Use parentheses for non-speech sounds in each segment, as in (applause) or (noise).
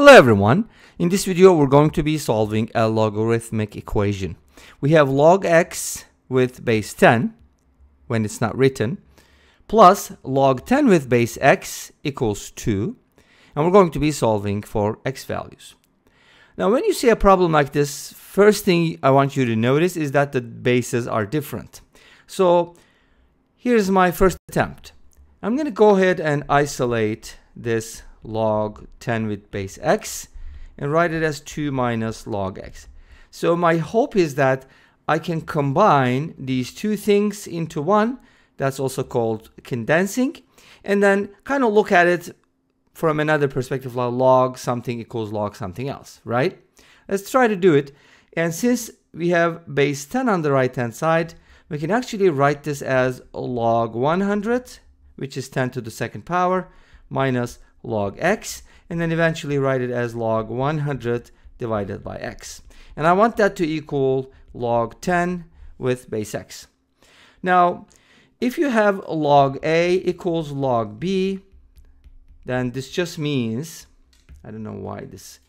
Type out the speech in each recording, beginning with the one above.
Hello everyone. In this video we're going to be solving a logarithmic equation. We have log x with base 10 when it's not written plus log 10 with base x equals 2 and we're going to be solving for x values. Now when you see a problem like this first thing I want you to notice is that the bases are different. So here's my first attempt. I'm going to go ahead and isolate this log 10 with base x and write it as 2 minus log x. So my hope is that I can combine these two things into one. That's also called condensing. And then kind of look at it from another perspective like log something equals log something else, right? Let's try to do it. And since we have base 10 on the right hand side, we can actually write this as log 100, which is 10 to the second power, minus log x and then eventually write it as log 100 divided by x. And I want that to equal log 10 with base x. Now, if you have log a equals log b, then this just means, I don't know why this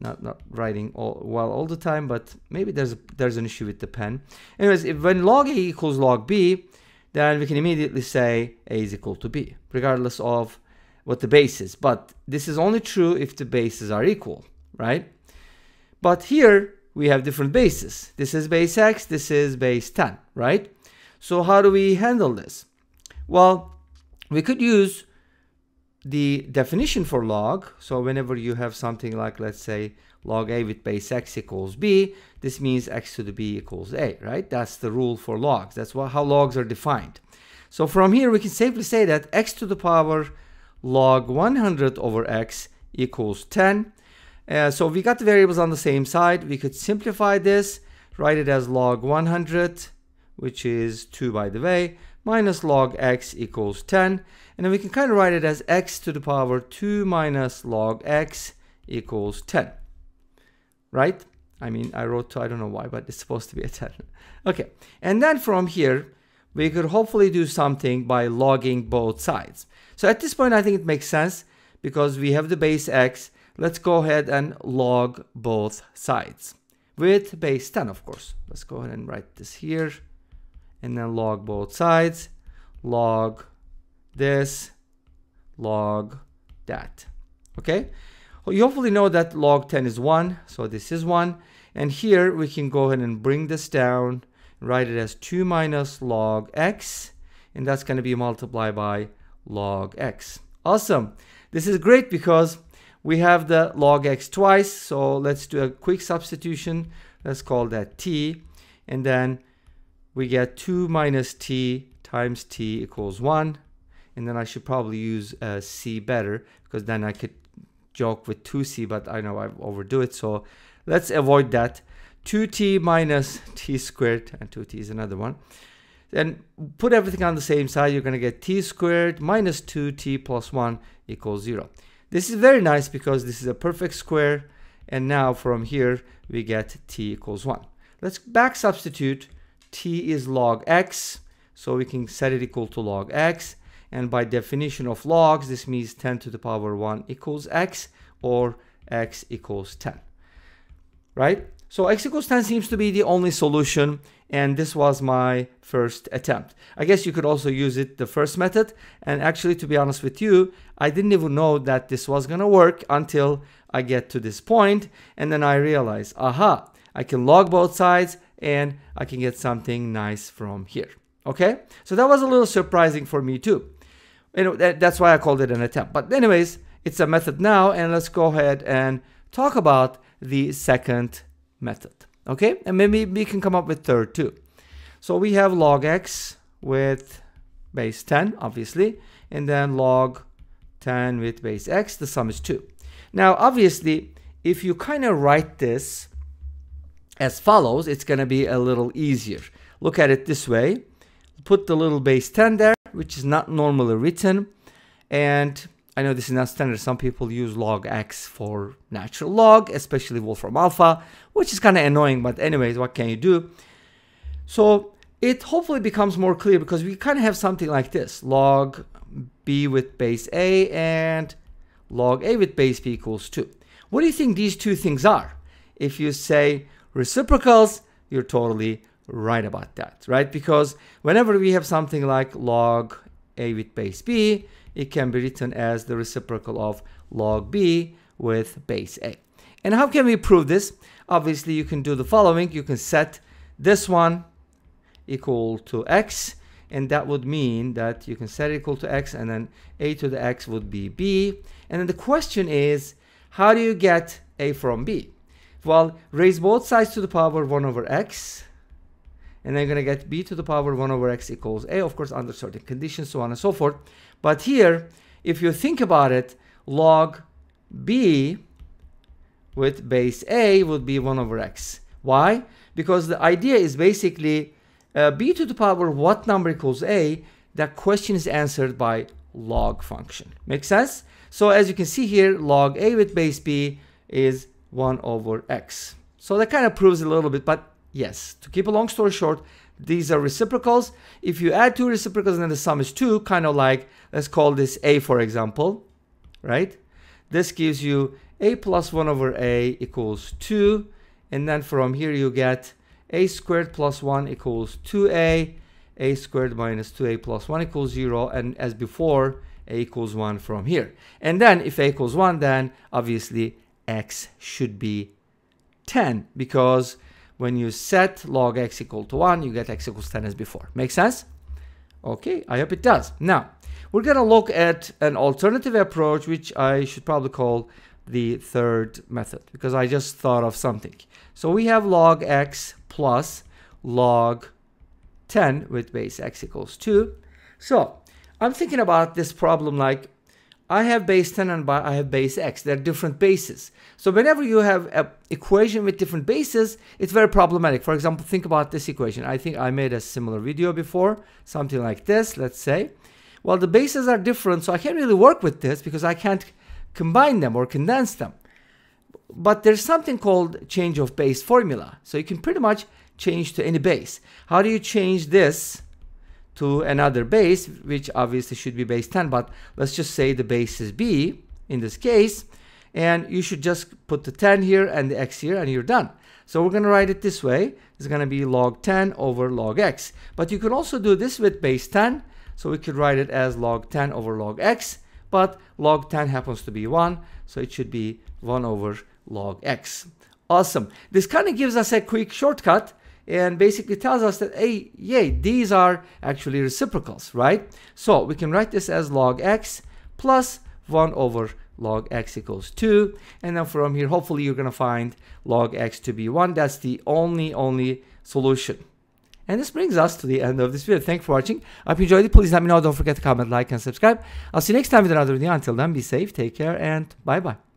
not not writing all well all the time, but maybe there's there's an issue with the pen. Anyways, if when log a equals log b, then we can immediately say a is equal to b, regardless of what the base is. But this is only true if the bases are equal, right? But here we have different bases. This is base x, this is base 10, right? So how do we handle this? Well, we could use the definition for log. So whenever you have something like, let's say, log a with base x equals b, this means x to the b equals a, right? That's the rule for logs. That's what, how logs are defined. So from here, we can safely say that x to the power log 100 over x equals 10. Uh, so we got the variables on the same side. We could simplify this, write it as log 100, which is 2 by the way, minus log x equals 10. And then we can kind of write it as x to the power 2 minus log x equals 10. Right? I mean, I wrote 2, I don't know why, but it's supposed to be a 10. (laughs) okay, and then from here, we could hopefully do something by logging both sides. So at this point, I think it makes sense because we have the base x. Let's go ahead and log both sides with base 10, of course. Let's go ahead and write this here and then log both sides, log this, log that. Okay, well, you hopefully know that log 10 is 1, so this is 1. And here we can go ahead and bring this down write it as 2 minus log x, and that's going to be multiplied by log x. Awesome. This is great because we have the log x twice, so let's do a quick substitution. Let's call that t, and then we get 2 minus t times t equals 1, and then I should probably use uh, c better, because then I could joke with 2c, but I know I overdo it, so let's avoid that. 2t minus t squared, and 2t is another one. Then put everything on the same side, you're going to get t squared minus 2t plus 1 equals 0. This is very nice because this is a perfect square, and now from here we get t equals 1. Let's back substitute. t is log x, so we can set it equal to log x. And by definition of logs, this means 10 to the power 1 equals x, or x equals 10. Right? So x equals 10 seems to be the only solution and this was my first attempt. I guess you could also use it the first method and actually to be honest with you, I didn't even know that this was gonna work until I get to this point and then I realize, aha, I can log both sides and I can get something nice from here. Okay, so that was a little surprising for me too. You know, that, that's why I called it an attempt. But anyways, it's a method now and let's go ahead and talk about the second method. Okay, and maybe we can come up with third too. So we have log x with base 10, obviously, and then log 10 with base x, the sum is 2. Now, obviously, if you kind of write this as follows, it's going to be a little easier. Look at it this way. Put the little base 10 there, which is not normally written, and I know this is not standard. Some people use log x for natural log, especially Wolfram Alpha, which is kind of annoying. But anyways, what can you do? So it hopefully becomes more clear because we kind of have something like this. Log b with base a and log a with base b equals 2. What do you think these two things are? If you say reciprocals, you're totally right about that, right? Because whenever we have something like log a with base b, it can be written as the reciprocal of log b with base a. And how can we prove this? Obviously, you can do the following. You can set this one equal to x, and that would mean that you can set it equal to x, and then a to the x would be b. And then the question is, how do you get a from b? Well, raise both sides to the power 1 over x, and you're going to get b to the power 1 over x equals a, of course, under certain conditions, so on and so forth. But here, if you think about it, log b with base a would be 1 over x. Why? Because the idea is basically uh, b to the power what number equals a, that question is answered by log function. Make sense? So as you can see here, log a with base b is 1 over x. So that kind of proves a little bit, but yes, to keep a long story short, these are reciprocals. If you add two reciprocals and the sum is 2, kind of like, let's call this a for example, right? This gives you a plus 1 over a equals 2. And then from here you get a squared plus 1 equals 2a. a squared minus 2a plus 1 equals 0. And as before, a equals 1 from here. And then if a equals 1, then obviously x should be 10 because when you set log x equal to 1, you get x equals 10 as before. Make sense? Okay, I hope it does. Now, we're going to look at an alternative approach, which I should probably call the third method because I just thought of something. So we have log x plus log 10 with base x equals 2. So I'm thinking about this problem like I have base 10 and I have base x. They're different bases. So whenever you have an equation with different bases, it's very problematic. For example, think about this equation. I think I made a similar video before, something like this, let's say. Well, the bases are different, so I can't really work with this because I can't combine them or condense them. But there's something called change of base formula. So you can pretty much change to any base. How do you change this to another base, which obviously should be base 10, but let's just say the base is b in this case, and you should just put the 10 here and the x here, and you're done. So we're going to write it this way. It's going to be log 10 over log x. But you can also do this with base 10. So we could write it as log 10 over log x but log 10 happens to be 1, so it should be 1 over log x. Awesome. This kind of gives us a quick shortcut and basically tells us that, hey, yay, these are actually reciprocals, right? So we can write this as log x plus 1 over log x equals 2. And then from here, hopefully you're going to find log x to be 1. That's the only, only solution. And this brings us to the end of this video. Thank you for watching. I hope you enjoyed it. Please let me know. Don't forget to comment, like, and subscribe. I'll see you next time with another video. Until then, be safe, take care, and bye-bye.